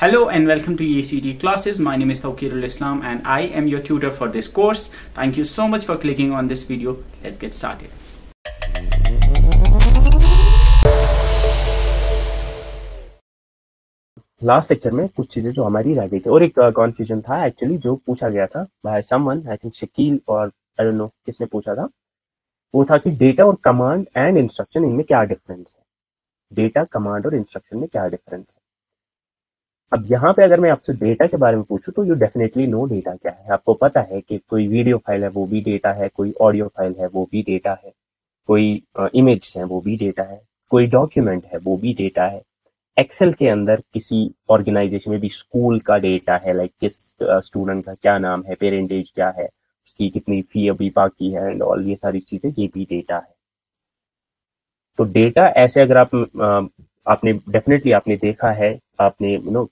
Hello and welcome to EACT classes. My name is Tawkirul Islam and I am your tutor for this course. Thank you so much for clicking on this video. Let's get started. Last lecture में कुछ चीज़ें जो हमारी रह गई थी और एक कॉन्फ्यूजन था एक्चुअली जो पूछा गया था by someone I think Shakeel और आई डोंट नो किसने पूछा था वो था कि डेटा और कमांड एंड इंस्ट्रक्शन इनमें क्या डिफरेंस है डेटा कमांड और इंस्ट्रक्शन में क्या डिफरेंस है अब यहाँ पे अगर मैं आपसे डेटा के बारे में पूछूँ तो यू डेफिनेटली नो डेटा क्या है। आपको पता है कि कोई वीडियो फ़ाइल है, वो भी डेटा है, कोई ऑडियो फ़ाइल है, वो भी डेटा है, कोई इमेज है, वो भी डेटा है, कोई डॉक्यूमेंट है, वो भी डेटा है। एक्सेल के अंदर किसी ऑर्गेनाइजेशन में भी स्कूल का डेटा है लाइक किस स्टूडेंट का क्या नाम है पेरेंटेज क्या है, उसकी कितनी फ़ी अभी बाकी है एंड ऑल ये सारी चीज़ें, ये भी डेटा है। तो डेटा ऐसे अगर आप आपने डेफिनेटली आपने देखा है, आपने यू नो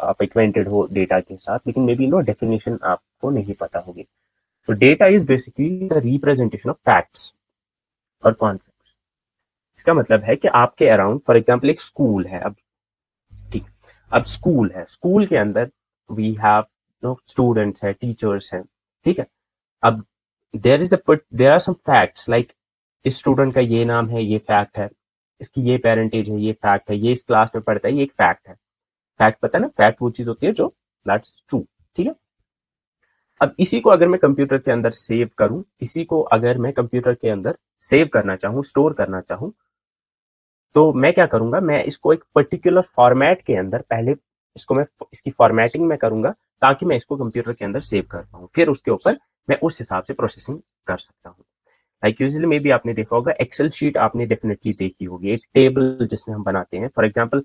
आप एक्वेंटेड हो डेटा के साथ, लेकिन मे बी नो डेफिनेशन आपको नहीं पता होगी। तो data is basically the representation of facts और कॉन्सेप्ट इसका मतलब है कि आपके अराउंड फॉर एग्ज़ाम्पल एक स्कूल है अब। ठीक। अब स्कूल है। स्कूल के अंदर वी हैव नो स्टूडेंट्स है टीचर्स हैं। ठीक है? अब there is a there are some facts like इस स्टूडेंट का ये नाम है, ये फैक्ट है। इसकी ये पेरेंटेज है, ये फैक्ट है, ये इस क्लास में पढ़ता है, ये एक फैक्ट है। फैक्ट पता है ना? फैक्ट वो चीज़ होती है जो दैट्स ट्रू ठीक है? अब इसी को अगर मैं कंप्यूटर के अंदर सेव करूँ, इसी को अगर मैं कंप्यूटर के अंदर सेव करना चाहूँ स्टोर करना चाहूँ तो मैं क्या करूँगा? मैं इसको एक पर्टिकुलर फॉर्मेट के अंदर, पहले इसको मैं, इसकी फॉर्मेटिंग में करूँगा, ताकि मैं इसको कंप्यूटर के अंदर सेव कर पाऊँ। फिर उसके ऊपर मैं उस हिसाब से प्रोसेसिंग कर सकता हूँ। लाइक यूजली मे भी आपने देखा होगा एक्सेल शीट आपने डेफिनेटली देखी होगी। एक टेबल जिसमें हम बनाते हैं। फॉर एग्ज़ाम्पल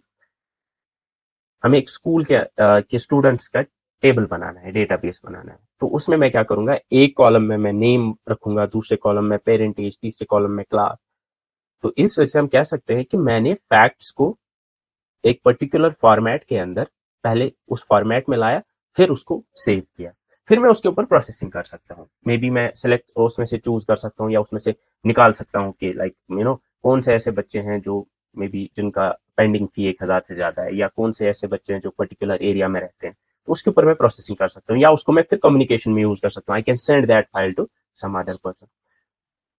हमें एक स्कूल के, के स्टूडेंट्स का टेबल बनाना है डेटाबेस बनाना है। तो उसमें मैं क्या करूँगा एक कॉलम में मैं नेम रखूँगा दूसरे कॉलम में पेरेंटेज तीसरे कॉलम में क्लास तो इस वजह से हम कह सकते हैं कि मैंने फैक्ट्स को एक पर्टिकुलर फॉर्मेट के अंदर पहले उस फॉर्मेट में लाया फिर उसको सेव किया। फिर मैं उसके ऊपर प्रोसेसिंग कर सकता हूँ। मे बी मैं सेलेक्ट उसमें से चूज़ कर सकता हूँ या उसमें से निकाल सकता हूँ कि लाइक यू नो कौन से ऐसे बच्चे हैं जो मे बी जिनका पेंडिंग फ़ी एक हज़ार से ज़्यादा है या कौन से ऐसे बच्चे हैं जो पर्टिकुलर एरिया में रहते हैं। तो उसके ऊपर मैं प्रोसेसिंग कर सकता हूँ या उसको मैं फिर कम्युनिकेशन में यूज़ कर सकता हूँ। I can send that file to some other person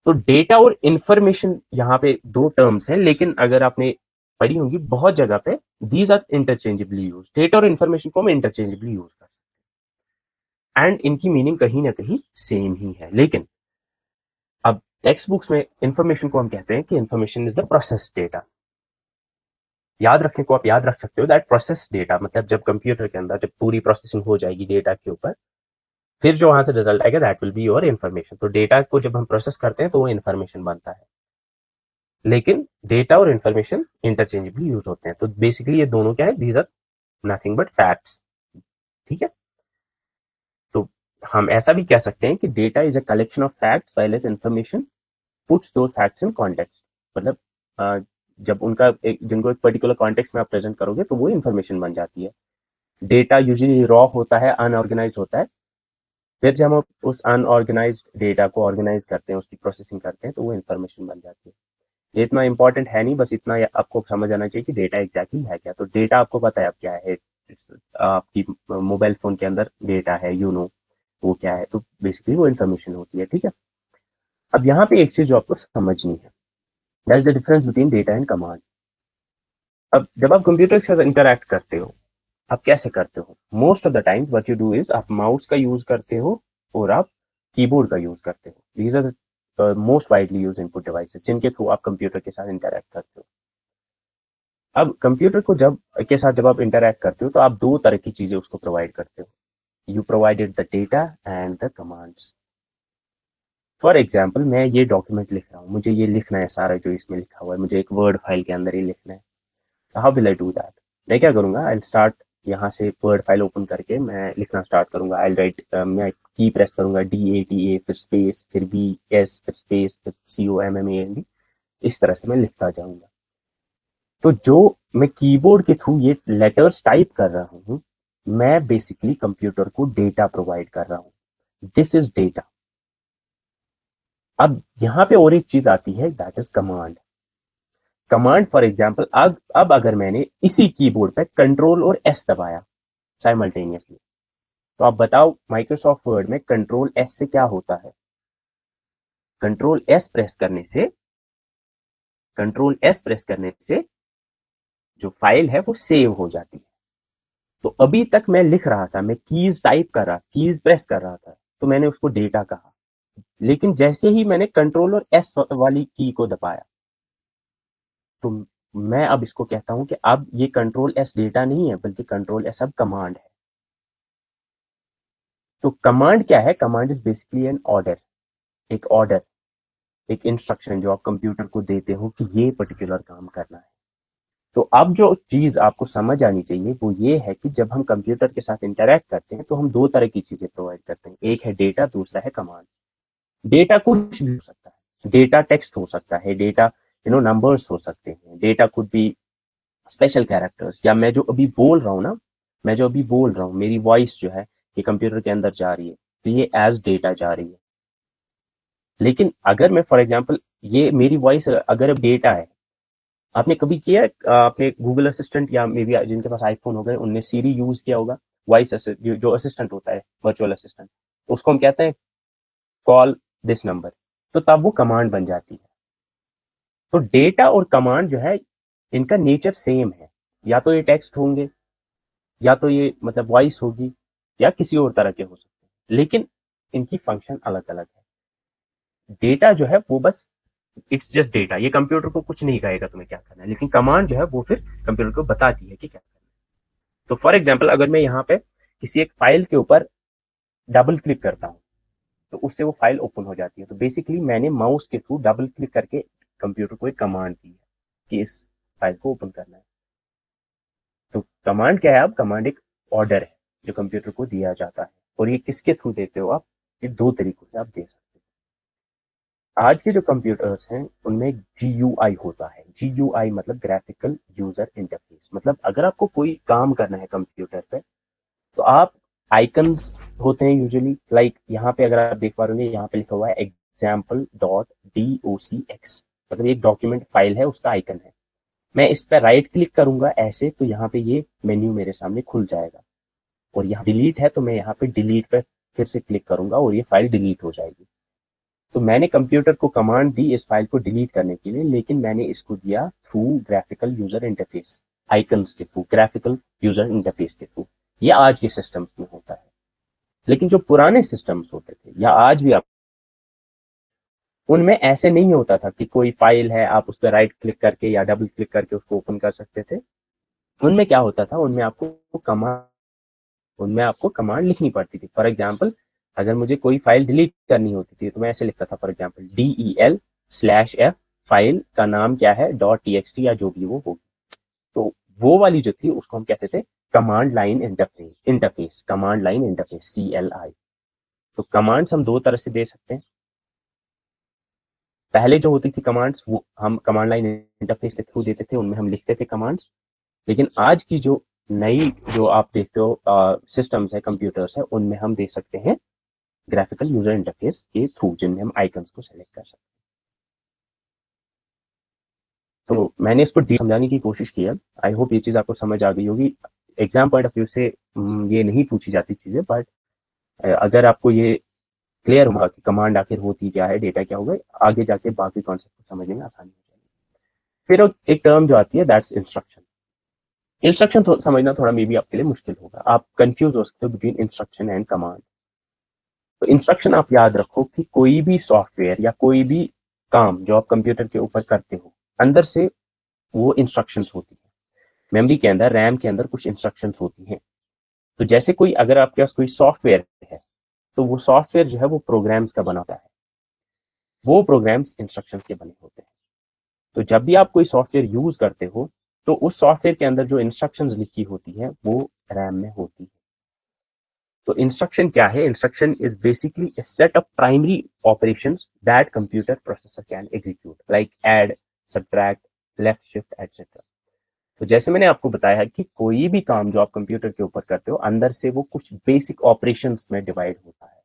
तो डेटा और इंफॉर्मेशन यहाँ पे दो टर्म्स हैं, लेकिन अगर आपने पढ़ी होंगी, बहुत जगह पे these are interchangeably use data और इन्फॉर्मेशन को हम इंटरचेंजेबली यूज़ कर सकते हैं। एंड इनकी मीनिंग कहीं ना कहीं सेम ही है। लेकिन अब टेक्स्ट बुक्स में इंफॉर्मेशन को हम कहते हैं कि information is the process data याद रखने को आप याद रख सकते हो दैट प्रोसेस डेटा मतलब जब कंप्यूटर के अंदर जब पूरी प्रोसेसिंग हो जाएगी डेटा के ऊपर, फिर जो वहाँ से रिज़ल्ट आएगा that will be your information तो डेटा को जब हम प्रोसेस करते हैं तो वो इन्फॉर्मेशन बनता है। लेकिन डेटा और इन्फॉर्मेशन इंटरचेंजेबली यूज़ होते हैं। तो बेसिकली ये दोनों क्या है? These are nothing but facts ठीक है? हम ऐसा भी कह सकते हैं कि data is a collection of facts whereas information puts those facts in context मतलब जब उनका एक, जिनको एक पर्टिकुलर कॉन्टेक्स्ट में आप प्रेजेंट करोगे तो वो इन्फॉर्मेशन बन जाती है। डेटा यूजली रॉ होता है अनऑर्गेनाइज होता है। फिर जब हम उस अनऑर्गेनाइज डेटा को ऑर्गेनाइज करते हैं, उसकी प्रोसेसिंग करते हैं तो वो इन्फॉर्मेशन बन जाती है। ये इतना इंपॉर्टेंट है नहीं, बस इतना आपको समझ आना चाहिए कि डेटा एग्जैक्टली है क्या। तो डेटा आपको पता है अब क्या है। आपकी मोबाइल फ़ोन के अंदर डेटा है यू नो वो क्या है? तो बेसिकली वो इन्फॉर्मेशन होती है, ठीक है? अब यहाँ पे एक चीज़ जो आपको समझनी है। That the difference between data and command अब जब आप कंप्यूटर के साथ इंटरेक्ट करते हो, आप कैसे करते हो? Most of the time what you do is आप माउस का यूज़ करते हो और आप कीबोर्ड का यूज़ करते हो। These are most widely use input devices जिनके थ्रू आप कंप्यूटर के साथ इंटरेक्ट करते हो। अब कंप्यूटर को जब, के साथ जब आप इंटरेक्ट करते हो तो आप दो तरह की चीज़ें उसको प्रोवाइड करते हो। You provided the data and the commands for example मैं ये डॉक्यूमेंट लिख रहा हूँ। मुझे ये लिखना है सारा जो इसमें लिखा हुआ है। मुझे एक वर्ड फ़ाइल के अंदर ही लिखना है। How will I do that मैं क्या करूँगा? आई स्टार्ट यहाँ से वर्ड फ़ाइल ओपन करके मैं लिखना स्टार्ट करूँगा। आई राइट मैं की प्रेस करूँगा। डी ए टी ए फिर स्पेस फिर बी एस फिर स्पेस फिर C O M M A N D इस तरह से मैं लिखता जाऊँगा। तो जो मैं कीबोर्ड के थ्रू ये लेटर्स टाइप कर रहा हूँ मैं बेसिकली कंप्यूटर को डेटा प्रोवाइड कर रहा हूँ। दिस इज़ डेटा अब यहाँ पे और एक चीज़ आती है that is command command for example अब अब अगर मैंने इसी कीबोर्ड पे कंट्रोल और एस दबाया साइमल्टेनियसली तो आप बताओ माइक्रोसॉफ्ट वर्ड में कंट्रोल एस से क्या होता है? कंट्रोल एस प्रेस करने से कंट्रोल एस प्रेस करने से जो फ़ाइल है वो सेव हो जाती है। तो अभी तक मैं लिख रहा था, मैं कीज टाइप कर रहा कीज प्रेस कर रहा था तो मैंने उसको डेटा कहा। लेकिन जैसे ही मैंने कंट्रोल और एस वाली की को दबाया तो मैं अब इसको कहता हूँ कि अब ये कंट्रोल एस डेटा नहीं है, बल्कि कंट्रोल एस अब कमांड है। तो कमांड क्या है? Command is basically an order एक ऑर्डर एक इंस्ट्रक्शन जो आप कंप्यूटर को देते हो कि ये पर्टिकुलर काम करना है। तो अब जो चीज़ आपको समझ आनी चाहिए, वो ये है कि जब हम कंप्यूटर के साथ इंटरेक्ट करते हैं तो हम दो तरह की चीज़ें प्रोवाइड करते हैं। एक है डेटा दूसरा है कमांड डेटा कुछ भी हो सकता है। डेटा टेक्स्ट हो सकता है डेटा यू नो नंबर्स हो सकते हैं। डेटा कुड भी स्पेशल कैरेक्टर्स या मैं जो अभी बोल रहा हूँ ना, मैं जो अभी बोल रहा हूँ, मेरी वॉइस जो है, ये कंप्यूटर के अंदर जा रही है तो ये एज डेटा जा रही है। लेकिन अगर मैं फॉर एग्ज़ाम्पल ये मेरी वॉइस अगर डेटा है आपने कभी किया आपने गूगल असिस्टेंट या मे बी जिनके पास आईफोन हो गए, उनने सीरी यूज़ किया होगा? वॉइस जो असिस्टेंट होता है वर्चुअल असिस्टेंट उसको हम कहते हैं कॉल दिस नंबर तो तब वो कमांड बन जाती है। तो डेटा और कमांड जो है, इनका नेचर सेम है। या तो ये टेक्स्ट होंगे, या तो ये मतलब वॉइस होगी, या किसी और तरह के हो सकते हैं। लेकिन इनकी फ़ंक्शन अलग अलग है। डेटा जो है, वो बस इट्स जस्ट डेटा ये कंप्यूटर को कुछ नहीं कहेगा तुम्हें क्या करना है, लेकिन कमांड जो है वो फिर कंप्यूटर को बताती है कि क्या करना है। तो फॉर एग्ज़ाम्पल अगर मैं यहाँ पे किसी एक फ़ाइल के ऊपर डबल क्लिक करता हूँ तो उससे वो फ़ाइल ओपन हो जाती है। तो बेसिकली मैंने माउस के थ्रू डबल क्लिक करके कंप्यूटर को एक कमांड दी है कि इस फ़ाइल को ओपन करना है। तो कमांड क्या है? अब कमांड एक ऑर्डर है जो कंप्यूटर को दिया जाता है। और ये किसके थ्रू देते हो आप? ये दो तरीकों से आप दे सकते हो। आज के जो कंप्यूटर्स हैं, उनमें जीयूआई होता है। जीयूआई मतलब ग्राफिकल यूज़र इंटरफेस मतलब अगर आपको कोई काम करना है कंप्यूटर पे तो आप आइकन्स होते हैं यूजुअली लाइक like, यहाँ पे अगर आप देख पा रहे यहाँ पे लिखा हुआ है example dot D O C X मतलब एक डॉक्यूमेंट फ़ाइल है, उसका आइकन है। मैं इस पर राइट क्लिक करूँगा ऐसे तो यहाँ पे ये मेन्यू मेरे सामने खुल जाएगा। और यहाँ डिलीट है तो मैं यहाँ पे डिलीट पे फिर से क्लिक करूँगा और ये फ़ाइल डिलीट हो जाएगी। तो मैंने कंप्यूटर को कमांड दी इस फ़ाइल को डिलीट करने के लिए, लेकिन मैंने इसको दिया through graphical user interface icons के थ्रू ग्राफिकल यूज़र इंटरफेस के थ्रू ये आज के सिस्टम्स में होता है। लेकिन जो पुराने सिस्टम्स होते थे, या आज भी आप उनमें ऐसे नहीं होता था कि कोई फ़ाइल है, आप उस पर राइट क्लिक करके या डबल क्लिक करके उसको ओपन कर सकते थे। उनमें क्या होता था? उनमें आपको कमांड उनमें आपको कमांड लिखनी पड़ती थी। फॉर एग्ज़ाम्पल अगर मुझे कोई फ़ाइल डिलीट करनी होती थी तो मैं ऐसे लिखता था for example D E L slash F file का नाम क्या है डॉट टी एक्स टी या जो भी वो होगी। तो वो वाली जो थी, उसको हम कहते थे command line interface interface command line interface C L I तो कमांड्स हम दो तरह से दे सकते हैं। पहले जो होती थी कमांड्स वो हम कमांड लाइन इंटरफेस के थ्रू देते थे, उनमें हम लिखते थे कमांड्स लेकिन आज की जो नई, जो आप देखते हो सिस्टम्स है कंप्यूटर्स है, उनमें हम दे सकते हैं ग्राफिकल यूज़र इंटरफेस के थ्रू जिनमें हम आइकन्स को सेलेक्ट कर सकते हैं। तो मैंने इसको समझाने की कोशिश की है। आई होप ये चीज़ आपको समझ आ गई होगी। एग्ज़ाम पॉइंट ऑफ़ व्यू से ये नहीं पूछी जाती चीज़ें बट अगर आपको ये क्लियर होगा कि कमांड आखिर होती क्या है डेटा क्या होगा, आगे जाके बाकी कॉन्सेप्ट को समझने में आसानी हो जाएगी। फिर एक टर्म जो आती है दैट्स इंस्ट्रक्शन इंस्ट्रक्शन समझना थोड़ा मे बी आपके लिए मुश्किल होगा। आप कंफ्यूज हो सकते हो बिटवीन इंस्ट्रक्शन एंड कमांड तो इंस्ट्रक्शन आप याद रखो कि कोई भी सॉफ्टवेयर या कोई भी काम जो आप कंप्यूटर के ऊपर करते हो, अंदर से वो इंस्ट्रक्शंस होती है। मेमोरी के अंदर रैम के अंदर कुछ इंस्ट्रक्शंस होती हैं। तो जैसे कोई, अगर आपके पास कोई सॉफ्टवेयर है तो वो सॉफ्टवेयर जो है वो प्रोग्राम्स का बनाता है। वो प्रोग्राम्स इंस्ट्रक्शंस के बने होते हैं। तो जब भी आप कोई सॉफ्टवेयर यूज़ करते हो तो उस सॉफ्टवेयर के अंदर जो इंस्ट्रक्शंस लिखी होती है, वो रैम में होती है। तो इंस्ट्रक्शन क्या है? Instruction is basically a set of primary operations that computer processor can execute, like add, subtract, left shift etc तो जैसे मैंने आपको बताया कि कोई भी काम जो आप कंप्यूटर के ऊपर करते हो, अंदर से वो कुछ बेसिक ऑपरेशन में डिवाइड होता है।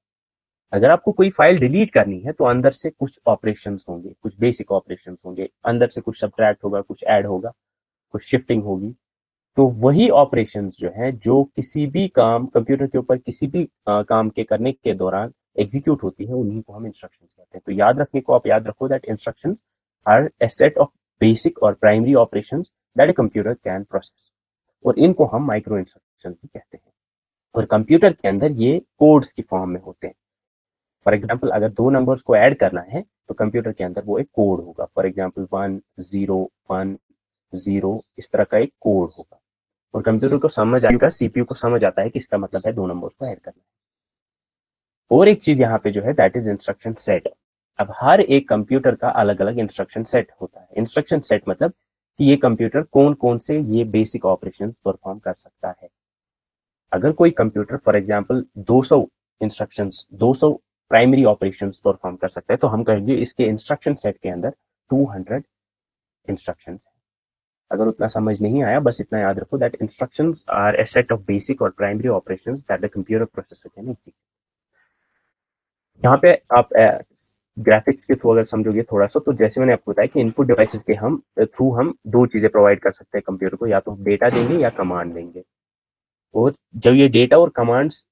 अगर आपको कोई फ़ाइल डिलीट करनी है तो अंदर से कुछ ऑपरेशंस होंगे, कुछ बेसिक ऑपरेशंस होंगे। अंदर से कुछ सब्ट्रैक्ट होगा, कुछ ऐड होगा, कुछ शिफ्टिंग होगी। तो वही ऑपरेशन जो है जो किसी भी काम कंप्यूटर के ऊपर किसी भी आ, काम के करने के दौरान एग्जीक्यूट होती है उन्हीं को हम इंस्ट्रक्शन कहते हैं। तो याद रखने को आप याद रखो that instructions are a set of basic और primary operation that a computer can process और इनको हम माइक्रो इंस्ट्रक्शन भी कहते हैं। और कंप्यूटर के अंदर ये कोड्स की फॉर्म में होते हैं। फॉर एग्ज़ाम्पल अगर दो नंबर्स को ऐड करना है तो कंप्यूटर के अंदर वो एक कोड होगा। For example one zero one zero इस तरह का एक कोड होगा। और कंप्यूटर को समझ आएगा सीपीयू को समझ आता है कि इसका मतलब है दो नंबर्स को ऐड करना और एक चीज़ यहाँ पे जो है दैट इज़ इंस्ट्रक्शन सेट अब हर एक कंप्यूटर का अलग अलग इंस्ट्रक्शन सेट होता है। इंस्ट्रक्शन सेट मतलब कि ये कंप्यूटर कौन कौन से ये बेसिक ऑपरेशन परफॉर्म कर सकता है। अगर कोई computer for example 200 instructions 200 primary operation perform कर सकता है तो हम कहेंगे इसके इंस्ट्रक्शन सेट के अंदर 200 इंस्ट्रक्शंस है। अगर उतना समझ नहीं आया, बस इतना याद रखो that instructions are a set of basic और primary operations that the computer processor can execute यहाँ पे आप ग्राफिक्स के थ्रू अगर समझोगे थोड़ा सा तो जैसे मैंने आपको बताया कि इनपुट डिवाइसेस के हम थ्रू हम दो चीज़ें प्रोवाइड कर सकते हैं कंप्यूटर को, या तो डेटा देंगे या कमांड देंगे। और जब ये डेटा और कमांड्स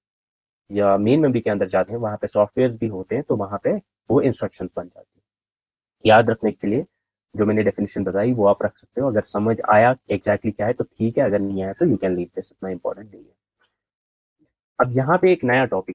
या मेन मेमोरी के अंदर जाते हैं, वहाँ पे सॉफ्टवेयर भी होते हैं तो वहाँ पे वो इंस्ट्रक्शन बन जाते हैं। याद रखने के लिए जो मैंने डेफिनेशन बताई, वो आप रख सकते हो। अगर समझ आया एग्जैक्टली exactly क्या है तो ठीक है। अगर नहीं आया तो यू कैन लीव दिस इतना इंपॉर्टेंट नहीं है। अब यहाँ पे एक नया टॉपिक